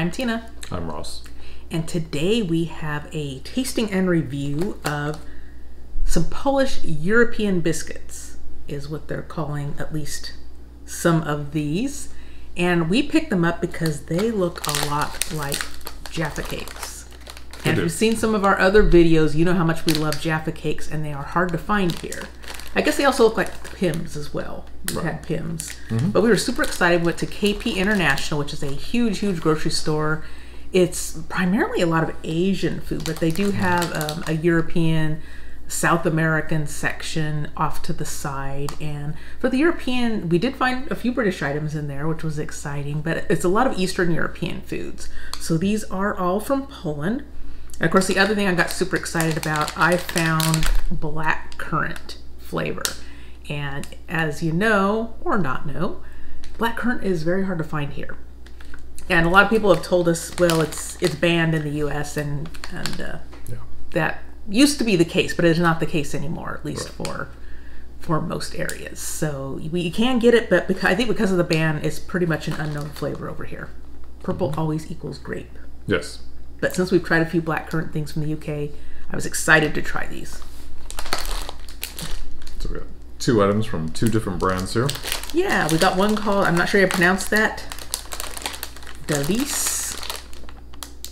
I'm Tina. I'm Ross. And today we have a tasting and review of some Polish European biscuits, is what they're calling at least some of these. And we picked them up because they look a lot like Jaffa cakes. And if you've seen some of our other videos, you know how much we love Jaffa cakes, and they are hard to find here. I guess they also look like Pims as well. We Right. had Pims. But we were super excited. We went to KP International, which is a huge, huge grocery store. It's primarily a lot of Asian food, but they do have um, a European, South American section off to the side. And for the European, we did find a few British items in there, which was exciting, but it's a lot of Eastern European foods. So these are all from Poland. And of course, the other thing I got super excited about, I found black currant flavor. And as you know, or not know, black currant is very hard to find here. And a lot of people have told us, well, it's it's banned in the U.S. and and uh, Yeah. that used to be the case, but it is not the case anymore, at least for for most areas. So we you can get it, but because, I think because of the ban, it's pretty much an unknown flavor over here. Purple always equals grape. Yes. But since we've tried a few black currant things from the UK, I was excited to try these. So we got two items from two different brands here. Yeah, we got one called, I'm not sure I pronounced that, Delice.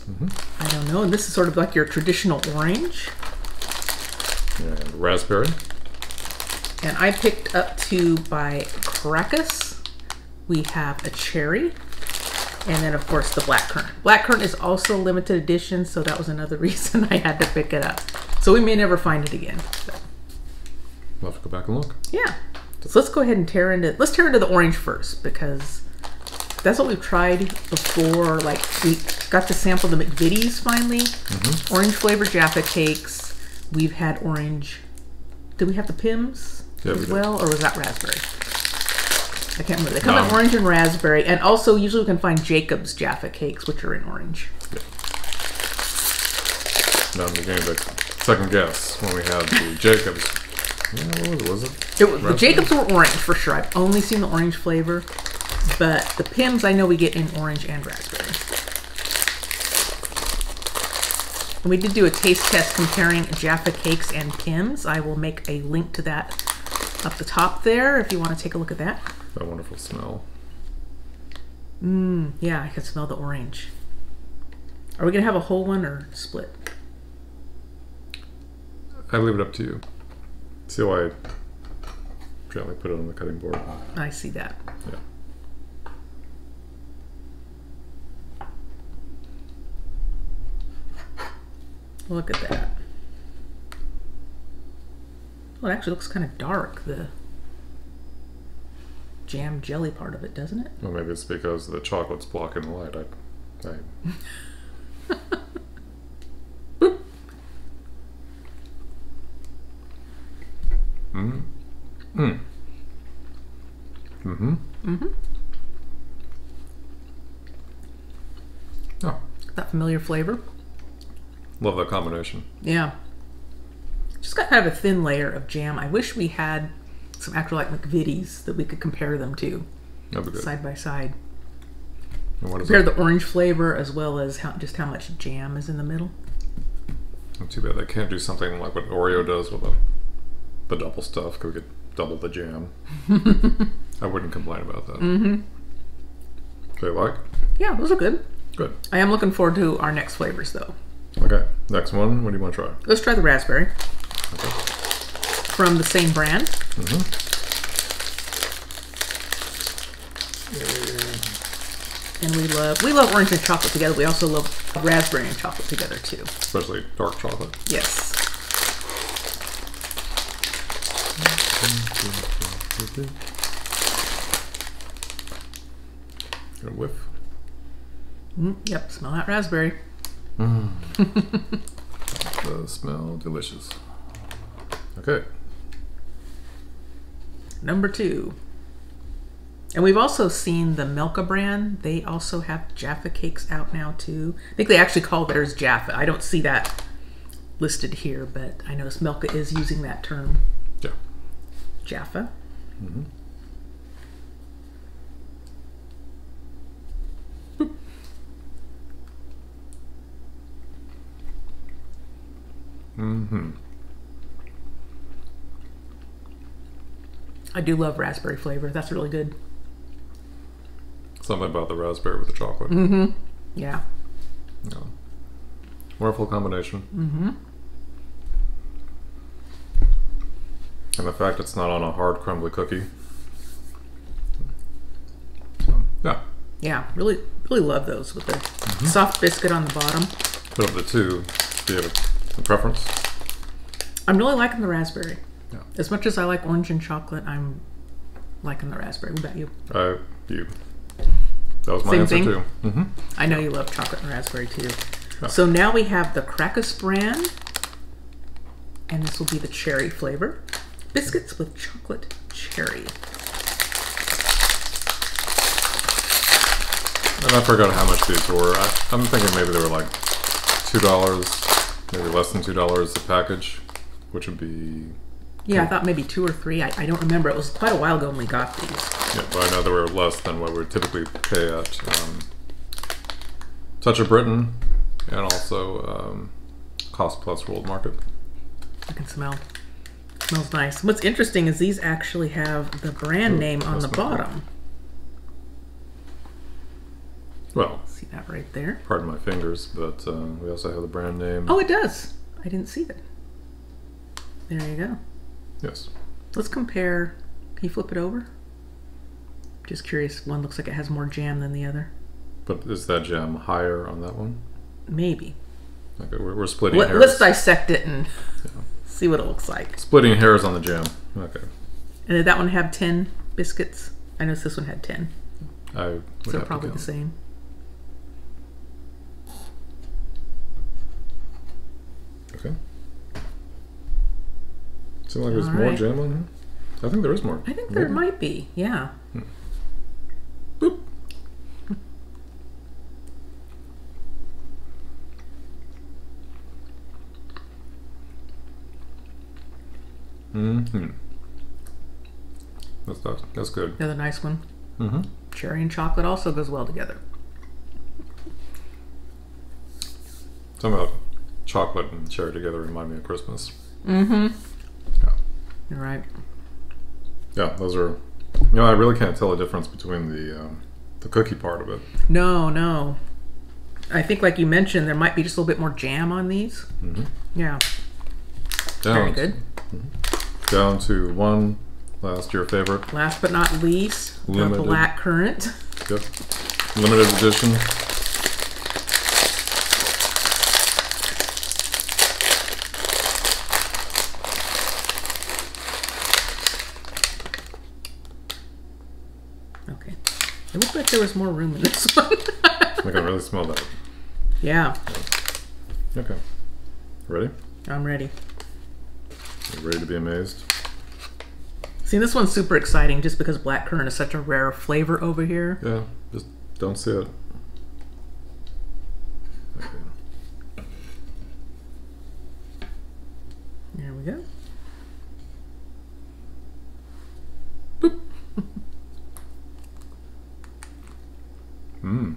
Mm-hmm. I don't know. And this is sort of like your traditional orange. And raspberry. And I picked up two by Krakus. We have a cherry. And then, of course, the black currant. Black currant is also limited edition, so that was another reason I had to pick it up. So we may never find it again. We'll have to go back and look. Yeah. So let's go ahead and tear into let's tear into the orange first because that's what we've tried before. Like we got to sample the McVitie's finally. Mm-hmm. Orange flavored Jaffa cakes. We've had orange. Did we have the Pims Yeah, we as did. well, or was that raspberry? I can't remember. They come in orange and raspberry, and also usually we can find Jacob's Jaffa cakes, which are in orange. Now I'm beginning to second guess when we had the Jacobs. Yeah, what was it? Was it? It, was-? Jacobs were orange for sure. I've only seen the orange flavor, but the Pims I know we get in orange and raspberry. And we did do a taste test comparing Jaffa cakes and Pims. I will make a link to that up the top there if you want to take a look at that. That wonderful smell. Mmm, Yeah, I can smell the orange. Are we gonna have a whole one or split? I leave it up to you. See how I gently put it on the cutting board. I see that. Yeah. Look at that. Well, it actually looks kind of dark, the jam jelly part of it, doesn't it? Well, maybe it's because the chocolate's blocking the light. I, I Mm. Mm. Mm-hmm. Mm-hmm. Oh, That familiar flavor. love that combination. Yeah. Just got kind of a thin layer of jam. I wish we had some actual like McVitie's that we could compare them to That'd be good. side by side. And what is Compare it? the orange flavor as well as how just how much jam is in the middle. Not too bad they can't do something like what Oreo does with the, the double stuff. Because we could double the jam. I wouldn't complain about that. Mm-hmm. They like? Yeah, those are good. Good. I am looking forward to our next flavors though. Okay. Next one. What do you want to try? Let's try the raspberry Okay. from the same brand. Mm-hmm. And we love we love orange and chocolate together. We also love raspberry and chocolate together too. Especially dark chocolate. Yes. Get a whiff. Mm, yep, smell that raspberry. The smell delicious. Okay. Number two. And we've also seen the Milka brand. They also have Jaffa cakes out now too. I think they actually call theirs Jaffa. I don't see that listed here, but I notice Milka is using that term, Yeah. Jaffa. hmm I do love raspberry flavor. That's really good. Something about the raspberry with the chocolate. Mm-hmm. Yeah. Yeah. Wonderful combination. Mm-hmm. And the fact it's not on a hard crumbly cookie. So, yeah. Yeah. Really, really love those with the Mm-hmm. soft biscuit on the bottom. But of the two, do you have a, a preference? I'm really liking the raspberry. Yeah. As much as I like orange and chocolate, I'm liking the raspberry. What about you? Uh, you. That was my Same answer thing? too. hmm I know you love chocolate and raspberry too. Yeah. So now we have the Krakus brand, and this will be the cherry flavor. Biscuits with chocolate cherry. And I forgot how much these were. I, I'm thinking maybe they were like two dollars, maybe less than two dollars a package, which would be Yeah, I thought maybe two or three. I, I don't remember. It was quite a while ago when we got these. yeah. But I know they were less than what we would typically pay at um, Touch of Britain, and also um, Cost Plus World Market. I can smell. smells nice. What's interesting is these actually have the brand Ooh, name on the good. bottom. Well, See that right there? pardon my fingers, but uh, we also have the brand name. Oh, it does. I didn't see that. There you go. Yes. Let's compare. Can you flip it over? Just curious. One looks like it has more jam than the other. But is that jam higher on that one? Maybe. Okay, we're, we're splitting Let, hairs. let's dissect it and see what it looks like. Splitting hairs on the jam. Okay. And did that one have 10 biscuits? I noticed this one had 10. I So probably the same. Okay. Seems like there's more Alright. jam on here. I think there is more. I think there Maybe. might be. Yeah. Boop. Mm-hmm. That's, that's, that's good. Another nice one. Mm-hmm. Cherry and chocolate also goes well together. Something about chocolate and cherry together remind me of Christmas. Mm-hmm. You're right. Yeah, those are. You know, I really can't tell the difference between the um, the cookie part of it. No, no. I think, like you mentioned, there might be just a little bit more jam on these. Mm-hmm. Yeah. Down, Very good. Down to one last your favorite. Last but not least, the black currant. Yep. Limited edition. Okay. It looked like there was more room in this one. I can really smell that. yeah, Okay. Ready? I'm ready. You ready to be amazed? See, this one's super exciting just because black currant is such a rare flavor over here. Yeah. Just don't see it. Okay. There we go. Boop. Mmm.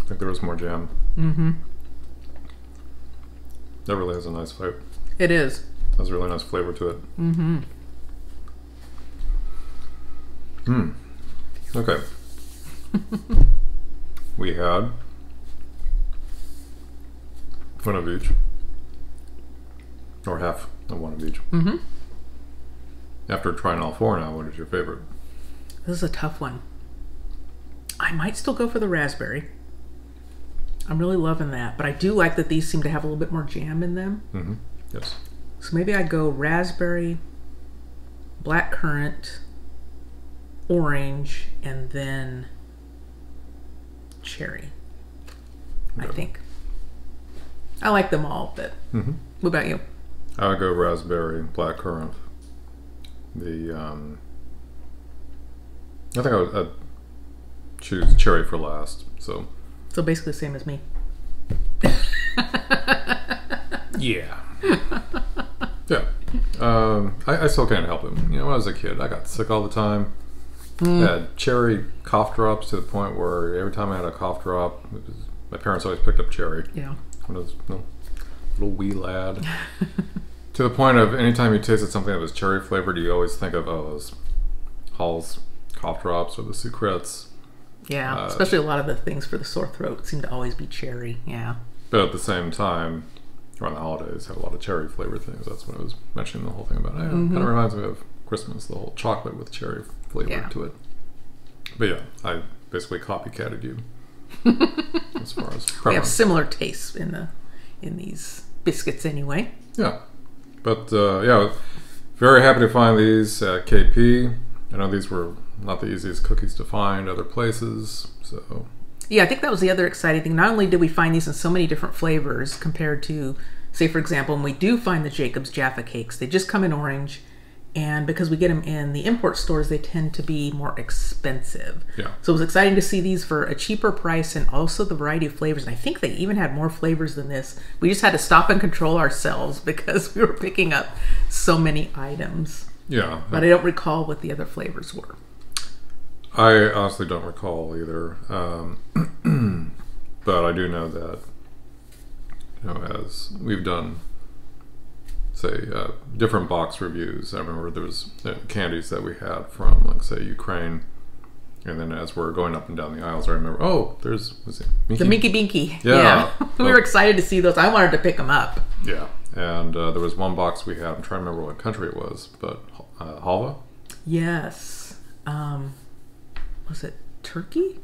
I think there was more jam. Mm-hmm. That really has a nice flavor. It is. Has a really nice flavor to it. Mm-hmm. Hmm. Okay. we had one of each, or half of one of each. Mm-hmm. After trying all four now, what is your favorite? This is a tough one. I might still go for the raspberry. I'm really loving that, but I do like that these seem to have a little bit more jam in them. Mm-hmm. Yes. So maybe I go raspberry, black currant, orange, and then cherry. I think. I like them all, but Mm-hmm. what about you? I would go raspberry, black currant. The um, I think I would I'd choose cherry for last. So So basically the same as me. yeah, yeah. Um, I, I still can't help it. You know, when I was a kid, I got sick all the time. I had cherry cough drops to the point where every time I had a cough drop, it was, my parents always picked up cherry Yeah. when I was you know, little wee lad. to the point of anytime you tasted something that was cherry flavored, you always think of oh those Hall's cough drops or the sucrets. Yeah. Uh, Especially a lot of the things for the sore throat seem to always be cherry. Yeah. But at the same time, around the holidays, have a lot of cherry flavored things. That's when I was mentioning the whole thing about. Hey, Kind of reminds me of Christmas, the whole chocolate with cherry flavor Yeah. to it. But yeah, I basically copycatted you as far as We have similar tastes in the in these biscuits anyway. Yeah, but uh, yeah, very happy to find these at KP. I know these were not the easiest cookies to find other places, so Yeah, I think that was the other exciting thing. Not only did we find these in so many different flavors compared to, say, for example, when we do find the Jacob's Jaffa cakes, they just come in orange. And because we get them in the import stores, they tend to be more expensive. Yeah. So it was exciting to see these for a cheaper price and also the variety of flavors. And I think they even had more flavors than this. We just had to stop and control ourselves because we were picking up so many items. yeah. But I don't recall what the other flavors were. I honestly don't recall either, um, but I do know that you know as we've done, say uh, different box reviews. I remember there was uh, candies that we had from like say Ukraine, and then as we're going up and down the aisles, I remember oh there's was it The Minky Binky. Yeah. we were excited to see those. I wanted to pick them up. yeah, and uh, there was one box we had. I'm trying to remember what country it was, but uh, halva. Yes. Um, was it Turkey?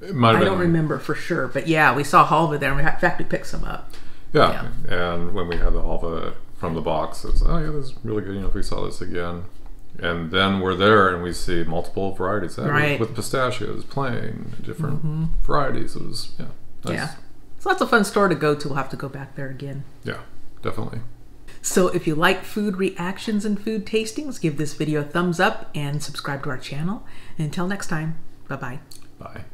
It might have I don't remember for sure, but yeah, we saw halva there. and we- In fact, we picked some up. Yeah. and when we had the halva from the box, it was oh yeah, this is really good. You know, if we saw this again, and then we're there and we see multiple varieties uh, with- Right. with, pistachios, plain, different varieties. It was yeah, nice. Yeah. So that's a fun store to go to. We'll have to go back there again. yeah, definitely. So if you like food reactions and food tastings, give this video a thumbs up and subscribe to our channel. And until next time, bye bye. Bye.